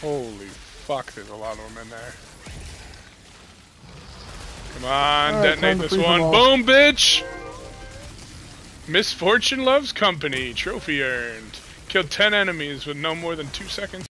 Holy fuck, there's a lot of them in there. Come on, right, detonate this one. Boom, bitch! Misfortune loves company. Trophy earned. Killed 10 enemies with no more than 2 seconds.